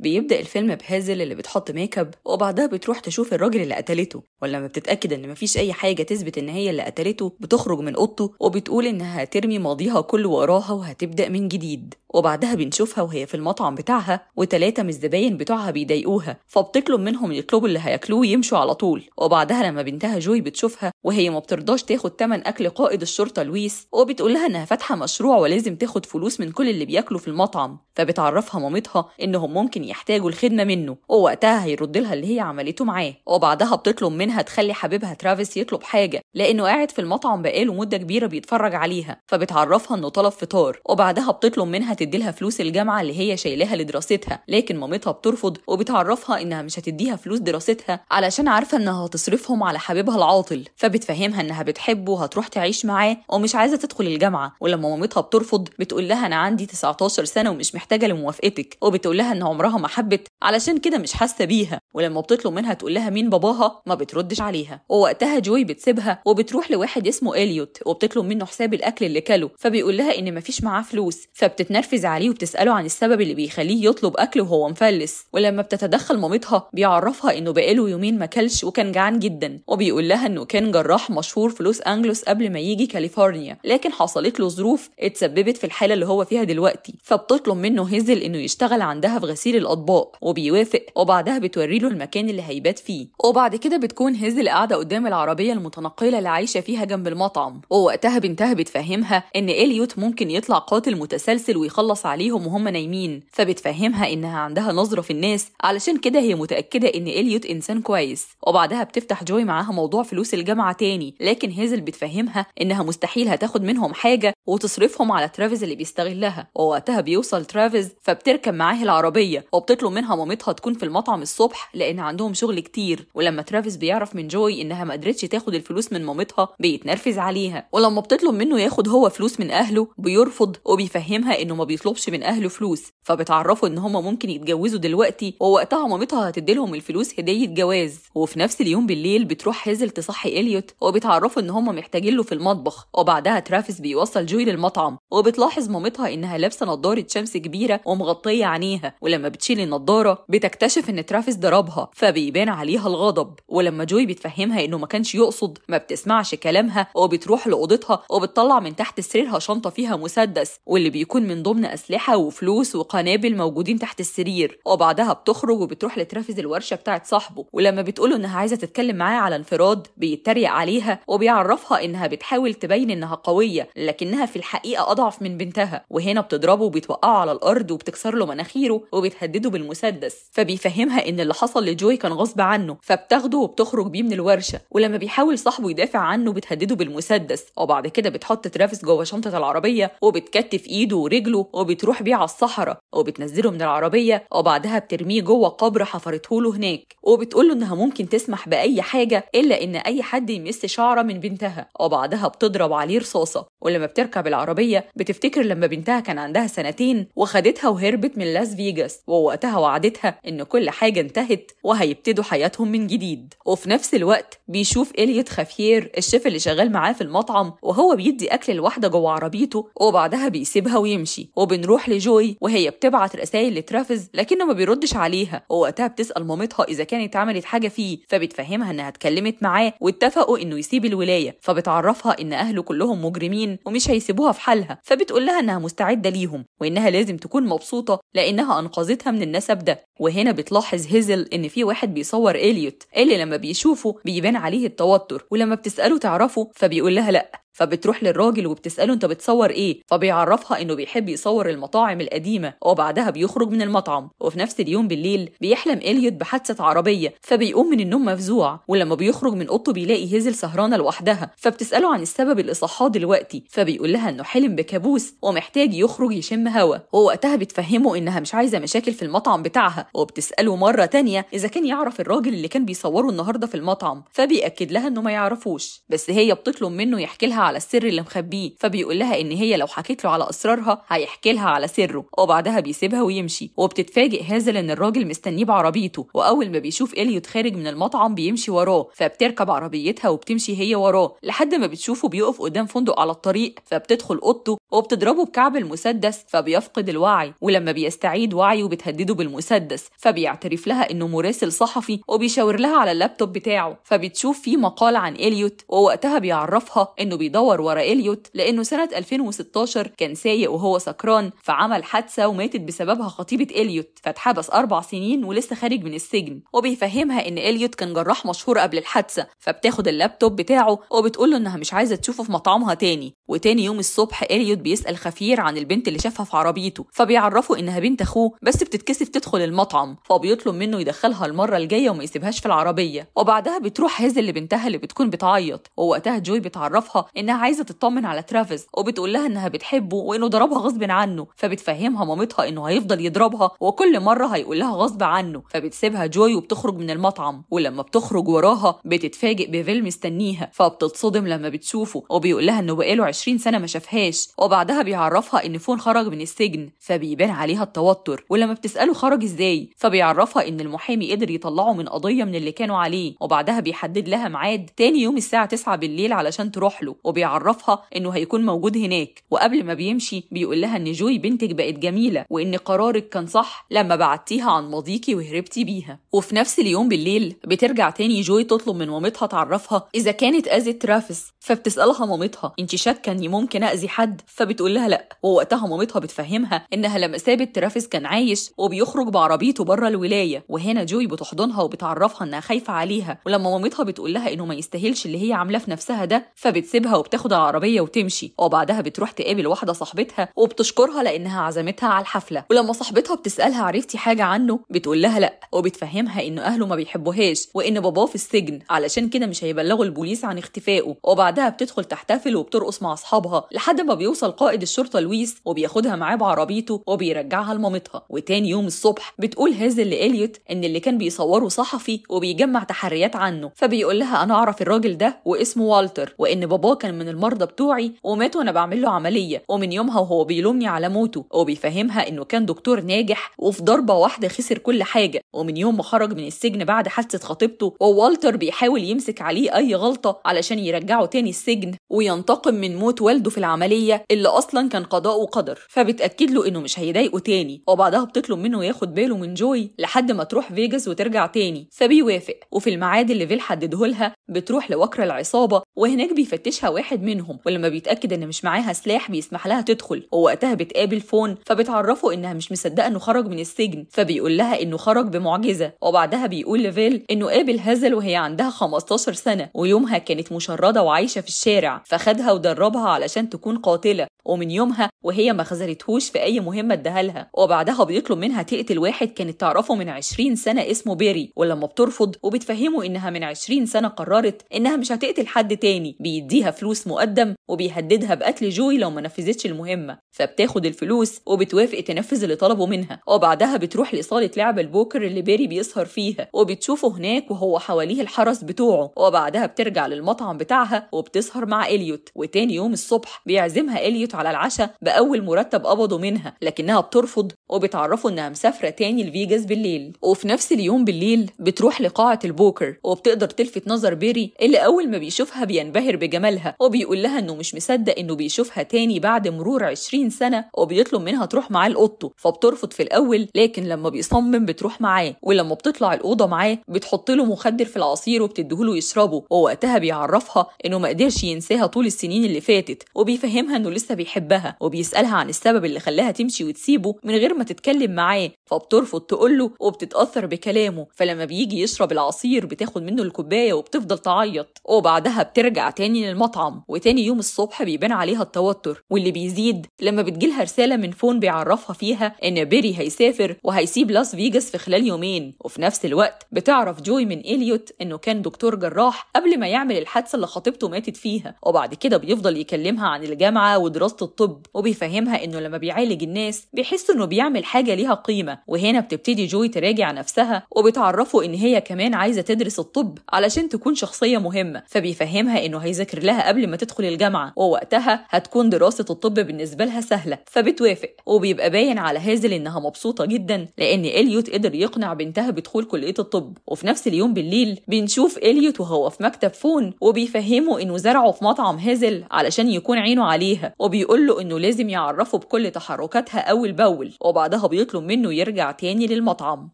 بيبدأ الفيلم بهيزل اللي بتحط make up وبعدها بتروح تشوف الراجل اللي قتلته. ولما بتتأكد إن مفيش أي حاجة تثبت إن هي اللي قتلته بتخرج من أوضته وبتقول إنها هترمي ماضيها كله وراها وهتبدأ من جديد. وبعدها بنشوفها وهي في المطعم بتاعها وتلاتة من الزباين بتوعها بيضايقوها فبتطلب منهم يطلبوا اللي هياكلوه ويمشوا على طول. وبعدها لما بنتها جوي بتشوفها وهي ما بترضاش تاخد تمن أكل قائد الشرطة لويس وبتقول لها إنها فاتحة مشروع ولازم تاخد فلوس من كل اللي بياكلوا في المطعم. فبتعرفها مامتها إنهم ممكن يحتاجوا الخدمة منه ووقتها هيرد لها اللي هي عملته معاه. وبعدها بتطلب منها تخلي حبيبها ترافيس يطلب حاجة لأنه قاعد في المطعم بقاله مدة كبيرة بيتفرج عليها فبتعرفها إنه طلب فطار. وبعدها بتطلب منها تديلها فلوس الجامعة اللي هي شايلاها لدراستها لكن مامتها بترفض وبتعرفها إنها مش هتديها فلوس دراستها علشان عارفة إنها هتصرفهم على حبيبها العاطل. فبتفهمها إنها بتحبه وهتروح تعيش معاه ومش عايزة تدخل الجامعة. ولما مامتها بترفض بتقول لها أنا عندي 19 سنة ومش محتاجة لموافقتك. وبتقول لها إن عمرها ما حبت علشان كده مش حاسة بيها ولما بتطلب منها تقول لها مين باباها ما بتردش عليها. ووقتها جوي بتسيبها وبتروح لواحد اسمه إليوت وبتطلب منه حساب الأكل اللي كله فبيقول لها إن مفيش معاه فلوس فبتتنرفز عليه وبتسأله عن السبب اللي بيخليه يطلب أكل وهو مفلس. ولما بتتدخل مامتها بيعرفها إنه بقاله يومين ما كلش وكان جعان جدا. وبيقول لها إنه كان جراح مشهور في لوس أنجلوس قبل ما يجي كاليفورنيا لكن حصلت له ظروف اتسببت في الحالة اللي هو فيها دلوقتي. فبتطلب منه هيزل إنه يشتغل عندها في غسيل الأطباق وبيوافق. وبعدها بتوري له المكان اللي هيبات فيه. وبعد كده بتكون هيزل قاعدة قدام العربية المتنقلة اللي عايشة فيها جنب المطعم. ووقتها بنتها بتفهمها إن إليوت ممكن يطلع قاتل متسلسل ويخلص عليهم وهم نايمين. فبتفهمها إنها عندها نظرة في الناس. علشان كده هي متأكدة إن إليوت إنسان كويس. وبعدها بتفتح جوي معاها موضوع فلوس الجامعة تاني. لكن هيزل بتفهمها إنها مستحيل هتاخد منهم حاجة وتصرفهم على ترافيس اللي بيستغلها. ووقتها بيوصل ترافيس فبتركب معاه العربية. وبتطلب منها مامتها تكون في المطعم الصبح لأن عندهم شغل كتير. ولما ترافيس بيعرف من جوي إنها ما قدرتش تاخد الفلوس من مامتها بيتنرفز عليها. ولما بتطلب منه ياخد هو فلوس من أهله بيرفض وبيفهمها إنه ما بيطلبش من أهله فلوس. فبتعرفه إن هما ممكن يتجوزوا دلوقتي ووقتها مامتها هتديلهم الفلوس هدية جواز. وفي نفس اليوم بالليل بتروح هيزل تصحي إليوت وبتعرفه إن هما محتاجين له في المطبخ. وبعدها ترافيس بيوصل جوي للمطعم وبتلاحظ مامتها إنها لابسة نضاره شمس كبيرة ومغطية عينيها. ولما بتشيل النضارة بتكتشف إن ترافيس ضربها فبيبان عليها الغضب. ولما جوي بتفهمها إنه ما كانش يقصد ما بتسمعش كلامها وبتروح لأوضتها وبتطلع من تحت سريرها شنطة فيها مسدس واللي بيكون من ضمن أسلحة وفلوس وقنابل موجودين تحت السرير. وبعدها بتخرج وبتروح لترافيس الورشة بتاعت صاحبه. ولما بتقوله إنها عايزة تتكلم معاه على انفراد بيتريق عليها وبيعرفها إنها بتحاول تبين إنها قوية لكنها في الحقيقة أضعف من بنتها. وهنا بتضربه وبتوقعه على الأرض وبتكسر له مناخيره وبتهدده بالمسدس فبيفهمها إن اللي حصل لجوي كان غصب عنه فبتاخده وبتخرج بيه من الورشة ولما بيحاول صاحبه يدافع عنه بتهدده بالمسدس وبعد كده بتحط ترافيس جوه شنطة العربية وبتكتف إيده ورجله وبتروح بيه على الصحراء وبتنزله من العربية وبعدها بترميه جوه قبر حفرته له هناك وبتقول له إنها ممكن تسمح بأي حاجة إلا إن أي حد يمس شعرة من بنتها وبعدها بتضرب عليه رصاصة. ولما بتركب العربية بتفتكر لما بنتها كان عندها سنتين وخدتها وهربت من لاس فيجاس ووقتها وعدتها إن كل حاجة انتهت وهيبتدوا حياتهم من جديد. وفي نفس الوقت بيشوف إليوت خافير الشيف اللي شغال معاه في المطعم وهو بيدي أكل لواحده جوه عربيته وبعدها بيسيبها ويمشي. وبنروح لجوي وهي بتبعت رسائل لترافيس لكنه ما بيردش عليها. ووقتها بتسأل مامتها إذا كانت عملت حاجة فيه فبتفهمها إنها اتكلمت معاه واتفقوا إنه يسيب الولاية. فبتعرفها إن أهله كلهم مجرمين ومش هيسيبوها في حالها فبتقول لها إنها مستعدة ليهم وإنها لازم تكون مبسوطة لأنها أنقذتها من النسب ده. وهنا بتلاحظ هيزل إن في واحد بيصور إليوت اللي لما بيشوفه بيبان عليه التوتر ولما بتسأله تعرفه فبيقول لها لأ. فبتروح للراجل وبتسأله انت بتصور إيه؟ فبيعرفها انه بيحب يصور المطاعم القديمة وبعدها بيخرج من المطعم. وفي نفس اليوم بالليل بيحلم إليوت بحادثة عربية فبيقوم من النوم مفزوع. ولما بيخرج من أوضته بيلاقي هيزل سهرانة لوحدها. فبتسأله عن السبب اللي صحاه دلوقتي. فبيقول لها إنه حلم بكابوس ومحتاج يخرج يشم هوا. ووقتها بتفهمه إنها مش عايزة مشاكل في المطعم بتاعها. وبتسأله مرة تانية إذا كان يعرف الراجل اللي كان بيصوره النهاردة في المطعم. فبيأكد لها إنه ما يعرفوش. بس هي بتطلب منه يحكي لها على السر اللي مخبيه فبيقول لها إن هي لو حكيت له على أسرارها هيحكي لها على صدره وبعدها بيسيبها ويمشي. وبتتفاجئ هيزل إن الراجل مستنيه بعربيته وأول ما بيشوف إليوت خارج من المطعم بيمشي وراه فبتركب عربيتها وبتمشي هي وراه. لحد ما بتشوفه بيقف قدام فندق على الطريق فبتدخل أوضته وبتضربه بكعب المسدس فبيفقد الوعي. ولما بيستعيد وعيه بتهدده بالمسدس فبيعترف لها إنه مراسل صحفي وبيشاور لها على اللابتوب بتاعه. فبتشوف فيه مقال عن إليوت ووقتها بيعرفها إنه بيدور ورا إليوت لأنه سنة 2016 كان سايق وهو سكران فعمل حادثة وماتت بسببها خطيبة إليوت فاتحبس أربع سنين ولسه خارج من السجن. وبيفهمها إن إليوت كان جراح مشهور قبل الحادثة فبتاخد اللابتوب بتاعه وبتقول له إنها مش عايزة تشوفه في مطعمها تاني. وتاني يوم الصبح إليوت بيسأل خافير عن البنت اللي شافها في عربيته فبيعرفه إنها بنت أخوه بس بتتكسف تدخل المطعم فبيطلب منه يدخلها المرة الجاية وما يسيبهاش في العربية. وبعدها بتروح هيزل لبنتها اللي بتكون بتعيط ووقتها جوي بتعرفها إنها عايزة تطمن على ترافيس وبتقول لها إنها بتحبه وإنه ضربها غصب عنه فبتفهمها مامتها إنه هيفضل يضربها وكل مرة هيقول لها غصب عنه فبتسيبها جوي وبتخرج من المطعم ولما بتخرج وراها بتتفاجئ بفيل مستنيها فبتتصدم لما بتشوفه وبيقول لها إنه بقاله 20 سنة ما شافهاش وبعدها بيعرفها إن فون خرج من السجن فبيبان عليها التوتر ولما بتسأله خرج إزاي فبيعرفها إن المحامي قدر يطلعه من القضية اللي كانوا عليه وبعدها بيحدد لها ميعاد تاني يوم الساعة 9 بالليل علشان تروح له وبيعرفها إنه هيكون موجود هناك. وقبل ما بيمشي بيقول لها إن جوي بنتك بقت جميلة وإن قرارك كان صح لما بعدتيها عن ماضيكي وهربتي بيها. وفي نفس اليوم بالليل بترجع تاني جوي تطلب من مامتها تعرفها إذا كانت أذت ترافيس فبتسألها مامتها انت شاكة إني ممكن أذي حد؟ فبتقول لها لأ. ووقتها مامتها بتفهمها إنها لما سابت ترافيس كان عايش وبيخرج بعربيته بره الولاية. وهنا جوي بتحضنها وبتعرفها إنها خايفة عليها. ولما مامتها بتقول لها إنه ما يستاهلش اللي هي عاملاه في نفسها ده فبتسيبها وبتاخد العربية وتمشي. وبعدها بتروح تقابل واحدة صاحبتها وبتشكرها لأنها عزمتها على الحفلة. ولما صاحبتها بتسألها عرفتي حاجة عنه بتقول لها لأ. وبتفهمها إنه أهله ما بيحبوهاش وإن باباه في السجن. علشان كده مش هيبلغوا البوليس عن اختفائه. وبعدها بتدخل تحتفل وبترقص مع أصحابها لحد ما بيوصل قائد الشرطة لويس وبياخدها معاه بعربيته وبيرجعها لمامتها. وتاني يوم الصبح بتقول هازل لإليوت إن اللي كان بيصوره صحفي وبيجمع تحريات عنه. فبيقول لها أنا أعرف الراجل ده واسمه والتر وإن باباه كان من المرضى بتوعي ومات وأنا بعمل له عملية. ومن يومها وهو بيلومني على موته. وبيفهمها إنه كان دكتور ناجح وفي ضربة واحدة خسر كل حاجة. ومن يوم ما خرج من السجن بعد حادثة خطيبته ووالتر بيحاول يمسك عليه أي غلطة علشان يرجعه تاني السجن وينتقم من موت والده في العملية اللي أصلا كان قضاء وقدر فبتأكد له إنه مش هيضايقه تاني. وبعدها بتطلب منه ياخد باله من جوي لحد ما تروح فيجاس وترجع تاني. فبيوافق. وفي الميعاد اللي فيل حدده لها بتروح لوكر العصابة وهناك بيفتشها واحد منهم ولما بيتأكد إن مش معاها سلاح بيسمح لها تدخل. ووقتها بتقابل فون فبتعرفه إنها مش مصدقة إنه خرج من السجن فبيقول لها إنه خرج بمعجزة. وبعدها بيقول لفيل إنه قابل هيزل وهي عندها 15 سنة ويومها كانت مشردة وعايشة في الشارع. فخدها ودربها علشان تكون قاتلة. ومن يومها وهي ما خذلتهوش في أي مهمة اداها لها. وبعدها بيطلب منها تقتل واحد كانت تعرفه من 20 سنة اسمه بيري. ولما بترفض وبتفهمه إنها من 20 سنة قررت إنها مش هتقتل حد تاني بيديها فلوس مقدم وبيهددها بقتل جوي لو ما نفذتش المهمة فبتاخد الفلوس وبتوافق تنفذ اللي طلبه منها. وبعدها بتروح لصاله لعب البوكر اللي بيري بيسهر فيها وبتشوفه هناك وهو حواليه الحرس بتوعه. وبعدها بترجع للمطعم بتاعها وبتسهر مع إليوت. وتاني يوم الصبح بيعزمها إليوت على العشاء بأول مرتب قبضه منها لكنها بترفض وبتعرفه إنها مسافرة تاني لفيجاس بالليل. وفي نفس اليوم بالليل بتروح لقاعة البوكر وبتقدر تلفت نظر بيري اللي أول ما بيشوفها بينبهر بجمالها. وبيقول لها إنه مش مصدق إنه بيشوفها تاني بعد مرور 20 سنة وبيطلب منها تروح معاه لاوضته فبترفض في الأول لكن لما بيصمم بتروح معاه ولما بتطلع الأوضة معاه بتحط له مخدر في العصير وبتديهوله يشربه ووقتها بيعرفها إنه ما قدرش ينساها طول السنين اللي فاتت وبيفهمها إنه لسه بيحبها وبيسألها عن السبب اللي خلاها تمشي وتسيبه من غير ما تتكلم معاه فبترفض تقوله وبتتأثر بكلامه فلما بيجي يشرب العصير بتاخد منه الكوباية وبتفضل تعيط وبعدها بترجع تاني للمطعم. وتاني يوم الصبح بيبان عليها التوتر واللي بيزيد لما بتجيلها رسالة من فون بيعرفها فيها إن بيري هيسافر وهيسيب لاس فيجاس في خلال يومين. وفي نفس الوقت بتعرف جوي من إليوت إنه كان دكتور جراح قبل ما يعمل الحادثة اللي خطيبته ماتت فيها وبعد كده بيفضل يكلمها عن الجامعة ودراسة الطب وبيفهمها إنه لما بيعالج الناس بيحس إنه بيعمل حاجة ليها قيمة. وهنا بتبتدي جوي تراجع نفسها وبتعرفه إن هي كمان عايزة تدرس الطب علشان تكون شخصية مهمة فبيفهمها إنه هيذاكر لها قبل ما تدخل الجامعة ووقتها هتكون دراسة الطب بالنسبة لها سهلة فبتوافق. وبيبقى باين على هازل إنها مبسوطة جدا لأن إليوت قدر يقنع بنتها بدخول كلية الطب. وفي نفس اليوم بالليل بنشوف إليوت وهو في مكتب فون وبيفهمه إنه زرعه في مطعم هازل علشان يكون عينه عليها. وبيقول له إنه لازم يعرفه بكل تحركاتها أول بأول وبعدها بيطلب منه يرجع تاني للمطعم.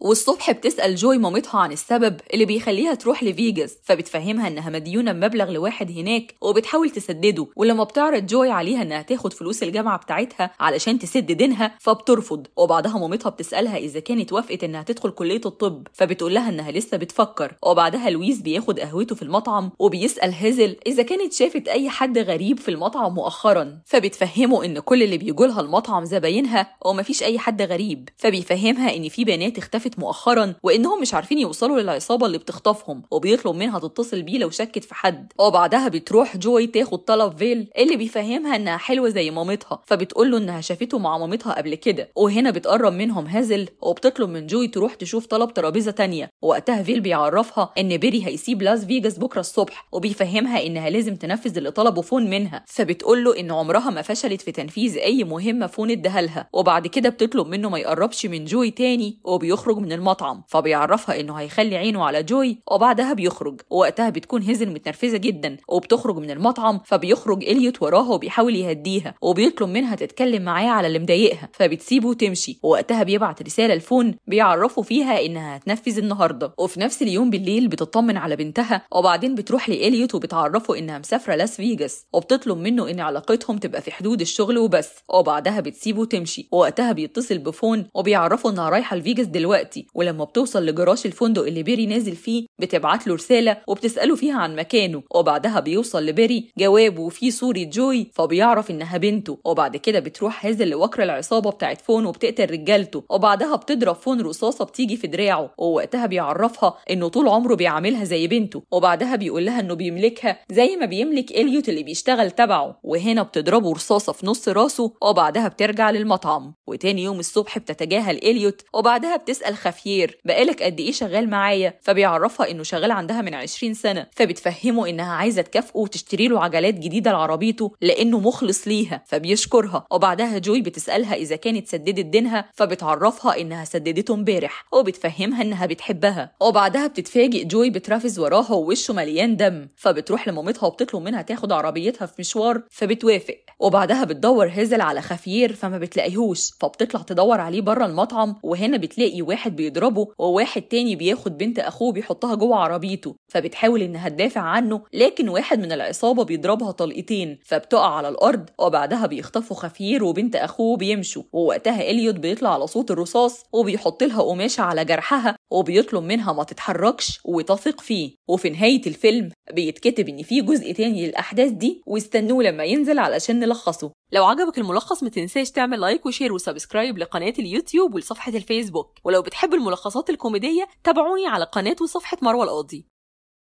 والصبح بتسأل جوي مامتها عن السبب اللي بيخليها تروح لفيجاس فبتفهمها إنها مديونة بمبلغ لواحد هناك. وبتحاول تسدده ولما بتعرض جوي عليها إنها تاخد فلوس الجامعة بتاعتها علشان تسد دينها فبترفض. وبعدها مامتها بتسألها إذا كانت وافقت إنها تدخل كلية الطب فبتقول لها إنها لسه بتفكر. وبعدها لويس بياخد قهوته في المطعم وبيسأل هازل إذا كانت شافت أي حد غريب في المطعم مؤخرا. فبتفهمه إن كل اللي بيجولها المطعم زباينها ومفيش أي حد غريب. فبيفهمها إن في بنات اختفت مؤخرا وإنهم مش عارفين يوصلوا للعصابة اللي بتخطفهم وبيطلب منها تتصل بيه لو شكت في حد. وبعدها بتروح جوي تاخد طلب فيل اللي بيفهمها إنها حلوة زي مامتها فبتقول له إنها شافته مع مامتها قبل كده وهنا بتقرب منهم هازل وبتطلب من جوي تروح تشوف طلب ترابيزة تانية وقتها فيل بيعرفها إن بيري هيسيب لاس فيجاس بكرة الصبح وبيفهمها إنها لازم تنفذ اللي طلبه فون منها فبتقول له إن عمرها ما فشلت في تنفيذ أي مهمة فون اداها لها وبعد كده بتطلب منه ما يقربش من جوي تاني وبيخرج من المطعم فبيعرفها إنه هيخلي عينه على جوي وبعدها بيخرج ووقتها بتكون هيزل متنرفزة جدا وبتخرج من المطعم فبيخرج إليوت وراها وبيحاول يهديها وبيطلب منها تتكلم معاه على اللي مضايقها فبتسيبه وتمشي. ووقتها بيبعت رسالة لفون بيعرفوا فيها إنها هتنفذ النهاردة. وفي نفس اليوم بالليل بتطمن على بنتها وبعدين بتروح لإليوت وبتعرفه إنها مسافرة لاس فيجاس وبتطلب منه إن علاقتهم تبقى في حدود الشغل وبس. وبعدها بتسيبه وتمشي. ووقتها بيتصل بفون وبيعرفه إنها رايحة لفيجاس دلوقتي. ولما بتوصل لجراج الفندق اللي بيري نازل فيه بتبعت له رسالة وبتسأله فيها عن مكانه. وبعدها بيوصل لبيري جواب وفيه صورة جوي فبيعرف إنها بنته وبعد كده بتروح هازل لوكر العصابة بتاعت فون وبتقتل رجالته وبعدها بتضرب فون رصاصة بتيجي في دراعه ووقتها بيعرفها إنه طول عمره بيعاملها زي بنته وبعدها بيقول لها إنه بيملكها زي ما بيملك إليوت اللي بيشتغل تبعه وهنا بتضربه رصاصة في نص راسه وبعدها بترجع للمطعم وتاني يوم الصبح بتتجاهل إليوت وبعدها بتسأل خفير بقالك قد إيه شغال معايا؟ فبيعرفها إنه شغال عندها من 20 سنة فبتفهمه إنها عايزة تكافئه وتشتري له عجلات جديدة لعربيته لأنه مخلص ليها فبيشكرها. وبعدها جوي بتسألها إذا كانت سددت دينها فبتعرفها إنها سددته امبارح وبتفهمها إنها بتحبها. وبعدها بتتفاجئ جوي بترافز وراها ووشه مليان دم فبتروح لمامتها وبتطلب منها تاخد عربيتها في مشوار فبتوافق. وبعدها بتدور هزل على خفير فما بتلاقيهوش فبتطلع تدور عليه بره المطعم وهنا بتلاقي واحد بيضربه وواحد تاني بياخد بنت أخوه بيحطها جوه عربيته فبتحاول إنها تدافع عنه لكن واحد من العصابة بيضربها طلقتين فبتقع على الأرض وبعدها بيخطفوا خفير وبنت أخوه بيمشوا. ووقتها إليوت بيطلع على صوت الرصاص وبيحط لها قماشه على جرحها وبيطلب منها ما تتحركش وتثق فيه. وفي نهاية الفيلم بيتكتب إن في جزء تاني للأحداث دي واستنوه لما ينزل علشان نلخصه. لو عجبك الملخص ما تنساش تعمل like و share و subscribe لقناة اليوتيوب ولصفحة الفيسبوك. ولو بتحب الملخصات الكوميدية تابعوني على قناة وصفحة مروة القاضي.